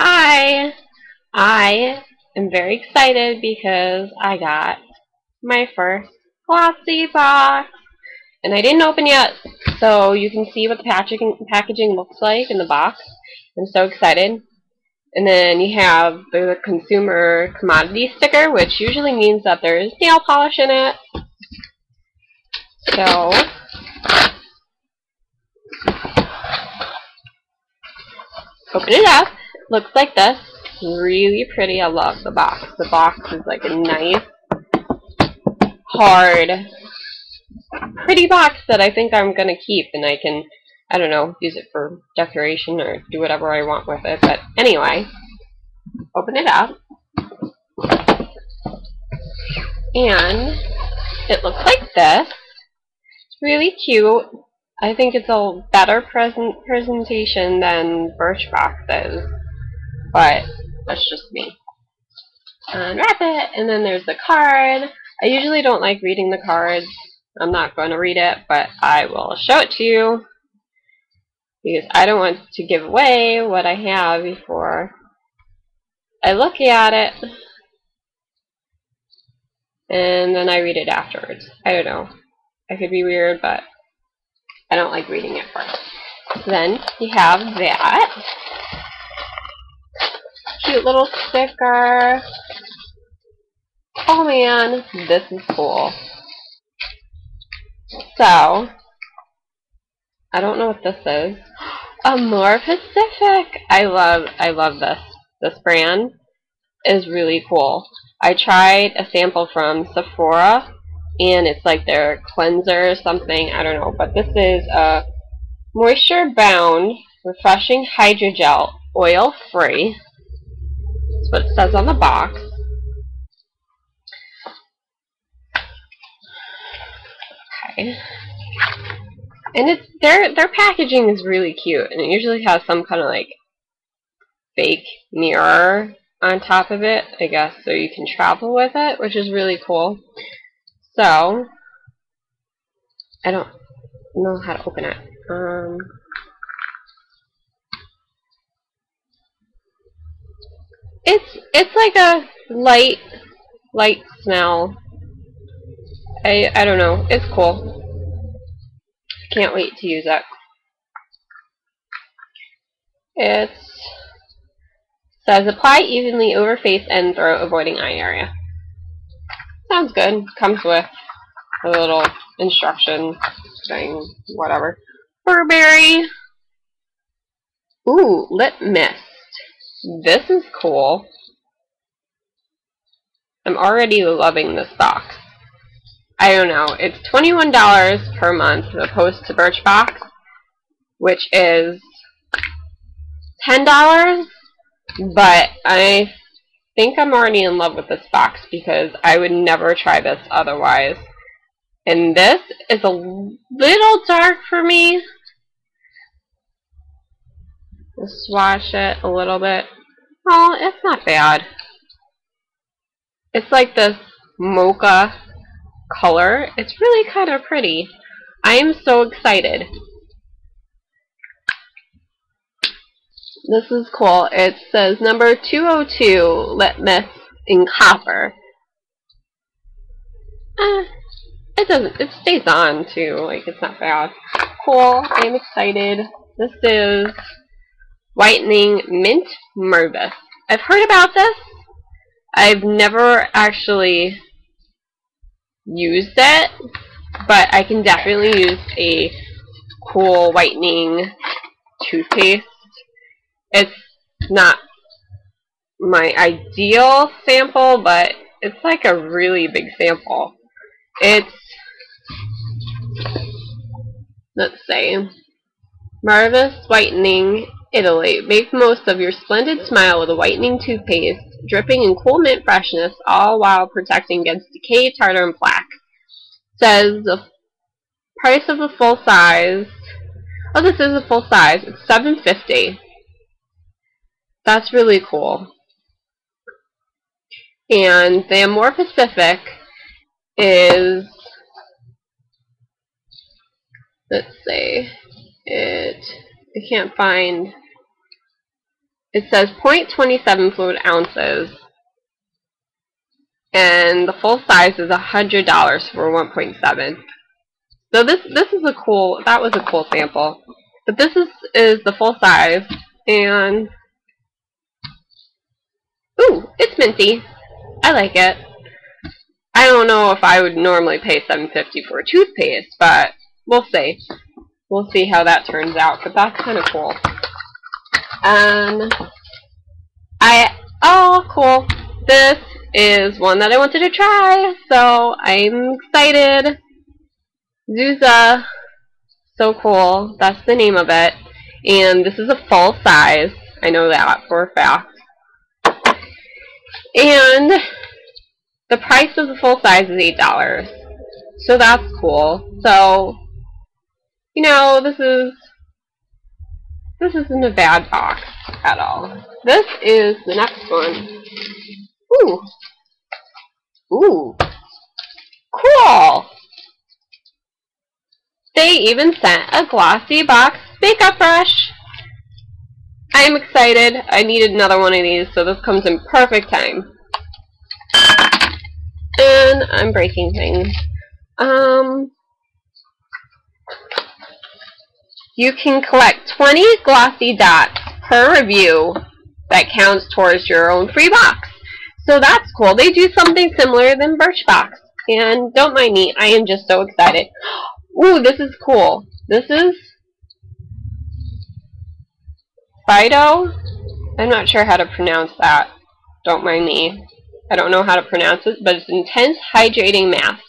Hi! I am very excited because I got my first glossy box. And I didn't open yet, so you can see what the packaging, packaging looks like in the box. I'm so excited. And then you have the consumer commodity sticker, which usually means that there is nail polish in it. So, open it up. Looks like this. Really pretty. I love the box. The box is like a nice, hard, pretty box that I think I'm going to keep and I can, I don't know, use it for decoration or do whatever I want with it. But anyway, open it up. And it looks like this. It's really cute. I think it's a better present presentation than Birchbox is. But that's just me. Um, Unwrap it, and then there's the card. I usually don't like reading the cards. I'm not going to read it, but I will show it to you because I don't want to give away what I have before I look at it and then I read it afterwards. I don't know. I could be weird, but I don't like reading it first. Then you have that. Cute little sticker. Oh man, this is cool. So, I don't know what this is. Amore Pacific. I love, I love this. This brand is really cool. I tried a sample from Sephora, and it's like their cleanser or something. I don't know, but this is a moisture bound, refreshing hydrogel, oil free. That's what it says on the box. Okay. And it's their their packaging is really cute, and it usually has some kind of like fake mirror on top of it, I guess, so you can travel with it, which is really cool. So, I don't know how to open it. Um, it's it's like a light light smell. I I don't know. It's cool. Can't wait to use it. It says apply evenly over face and throat, avoiding eye area. Sounds good. Comes with a little instruction thing, whatever. Burberry. Ooh, lip mist. This is cool. I'm already loving this box. I don't know. It's $21 per month opposed to Birchbox, which is $10, but I think I'm already in love with this box because I would never try this otherwise. And this is a little dark for me. Let's swatch it a little bit. Oh, it's not bad. It's like this mocha color. It's really kind of pretty. I am so excited. This is cool. It says number 202 Lip Mist in copper. Eh, it doesn't, it stays on too, like it's not bad. Cool, I'm excited. This is Whitening Mint Marvis. I've heard about this. I've never actually used it, but I can definitely use a cool whitening toothpaste. It's not my ideal sample, but it's like a really big sample. It's, let's say, Marvis Whitening Italy. Make most of your splendid smile with a whitening toothpaste, dripping in cool mint freshness, all while protecting against decay, tartar, and plaque. Says the price of a full size. Oh, this is a full size. It's seven fifty. That's really cool. And the Amore Pacific is let's see it I can't find it says 0.27 fluid ounces, and the full size is $100 for 1.7. So this this is a cool, that was a cool sample. But this is, is the full size, and, ooh, it's minty. I like it. I don't know if I would normally pay 750 for a toothpaste, but we'll see. We'll see how that turns out, but that's kind of cool. Um, I, oh, cool. This is one that I wanted to try, so I'm excited. Zuza, so cool. That's the name of it. And this is a full size. I know that for a fact. And the price of the full size is $8. So that's cool. So, you know, this is this isn't a bad box at all. This is the next one. Ooh. Ooh. Cool! They even sent a glossy box makeup brush. I'm excited. I needed another one of these, so this comes in perfect time. And I'm breaking things. Um, you can collect 20 glossy dots per review that counts towards your own free box. So that's cool. They do something similar than Birchbox. And don't mind me, I am just so excited. Ooh, this is cool. This is Phyto. I'm not sure how to pronounce that. Don't mind me. I don't know how to pronounce it, but it's Intense Hydrating Mask.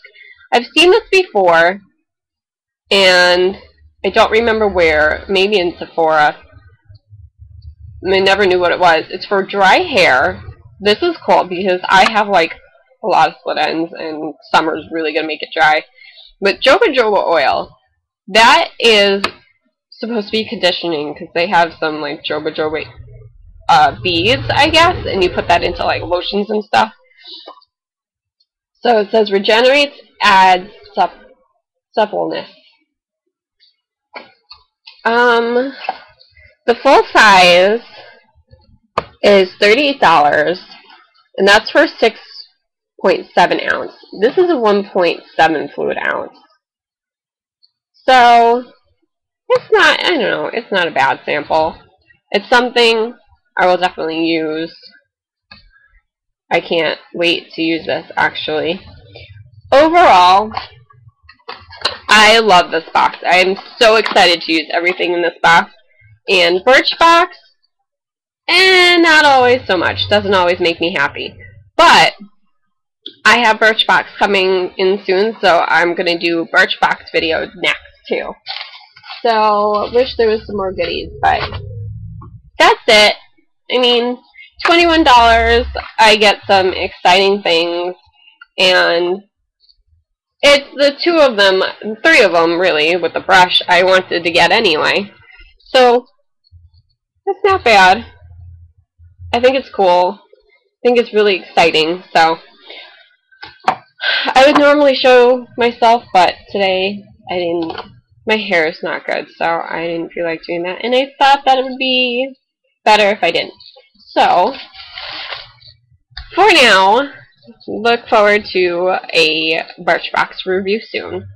I've seen this before, and I don't remember where. Maybe in Sephora. I never knew what it was. It's for dry hair. This is cool because I have like a lot of split ends, and summer's really going to make it dry. But jojoba joba oil, that is supposed to be conditioning because they have some like jojoba joba uh, beads, I guess, and you put that into like lotions and stuff. So it says regenerates, adds sup suppleness. Um, the full size is $38, and that's for 6.7 ounce. This is a 1.7 fluid ounce. So, it's not, I don't know, it's not a bad sample. It's something I will definitely use. I can't wait to use this, actually. Overall, I love this box. I am so excited to use everything in this box. And Birchbox, and eh, not always so much. Doesn't always make me happy. But I have Birchbox coming in soon, so I'm going to do Birchbox video next, too. So, wish there was some more goodies, but that's it. I mean, $21, I get some exciting things, and it's the two of them, three of them really, with the brush I wanted to get anyway. So, it's not bad. I think it's cool. I think it's really exciting, so I would normally show myself, but today I didn't, my hair is not good, so I didn't feel like doing that, and I thought that it would be better if I didn't. So, for now, look forward to a Birchbox review soon.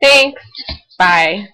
Thanks. Bye.